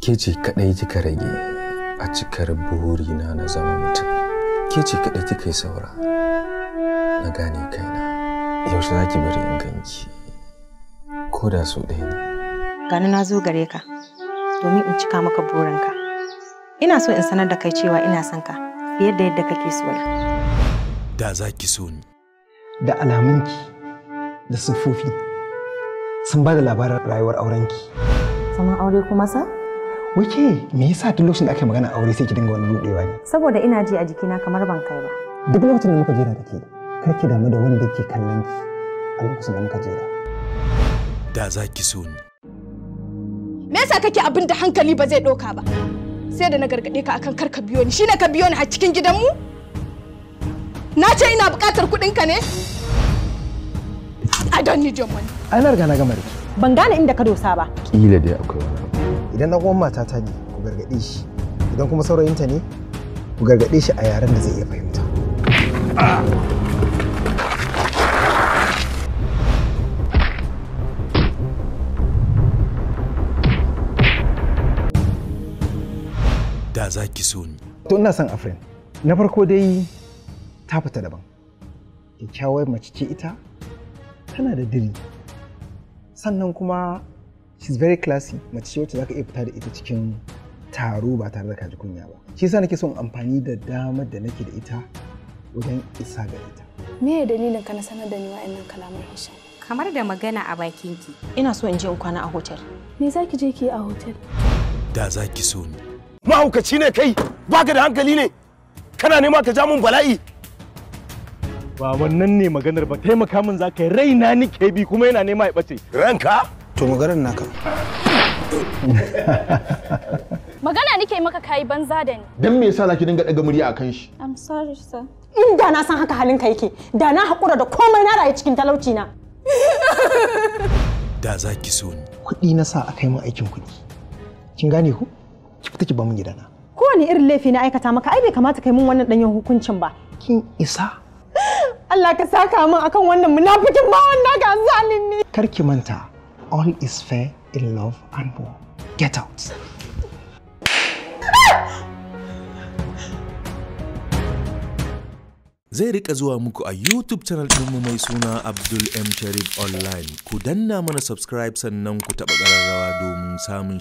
ke ce kaɗai kika rage a cikar burina na zama mutum ke ce kaɗai kika yi saura na gane kaina yaushe za ki bari in ganki ko da so ɗaya ne Gani na zo gare ka domin in cika maka burinka. Ina so in sanar da kai cewa ina son ka fiye da yadda kake so na. da za ki so ni. da alamunki da siffofi sun ba da labarin rayuwar aurenki. Zaman aure kuma sa? Wake me yasa duk lokacin da aka yi magana aure sai ki dinga wani rudewa ne? Saboda ina ji a jikina kamar ban kai ba. Duk lokacin da muka jera da ke kar ki damu da wanda ke kallon ki a lokacin da muka jera. Da za ki so ni. Me yasa kake abin da hankali ba zai ɗauka ba? Sai da na gargaɗe ka akan kar ka biyo ni, shine ka biyo ni a cikin gidanmu? Na ce ina buƙatar kuɗinka ne? I don't need your money. Ai na riga na gama da ke. Ban gane inda ka dosa ba. ƙila dai akwai wani Idan ɗan uwan matata ne ku gargaɗe shi idan kuma saurayinta ne ku gargaɗe shi a yaren da zai iya fahimta. Da za ki so ni. To ina son Afrin. Na farko dai ta fita daban. Kyakkyawar mace ce ita, tana da diri. Sannan kuma she's very classy, mace ce wacce za ka iya fita da ita cikin taro ba tare da kaji kunya ba. Shi yasa nake son amfani da damar da nake da ita wajen isa ga ita. Me ya dalilin ka na sanar da ni wa'annan kalaman Hisham? kamar da magana a bakinki. Ina so in je in kwana a hotel. Me za ki je ki a hotel? Da za ki so ni. mahaukaci ne kai baka da hankali ne kana nema ka ja mun bala'i ba wannan ne maganar ba taimaka min za ka yi raina nike bi kuma yana nema ya ɓace ranka To maganar naka. Magana nike maka kayi banza da ni. Dan me yasa zaki dinga daga murya akan shi? I'm sorry, sir. Inda na san haka halinka yake, da na haƙura da komai na rayu cikin talauci na. Da za ki so ni. Kuɗi na sa a kai min aikin kuɗi. Kin gane ku? Ki fita ki ba min gidana. Kowane irin laifi na aikata maka ai bai kamata kai min wannan ɗanyen hukuncin ba. Kin isa? Allah ka saka min akan wannan munafikin bawan naka zalimi. Kar ki manta, all is fair in love and war. Get out. Zai riƙa zuwa muku a YouTube channel ɗinmu mai suna Abdul M Sharif Online. Ku danna mana subscribe sannan ku taɓa ƙararrawa domin samun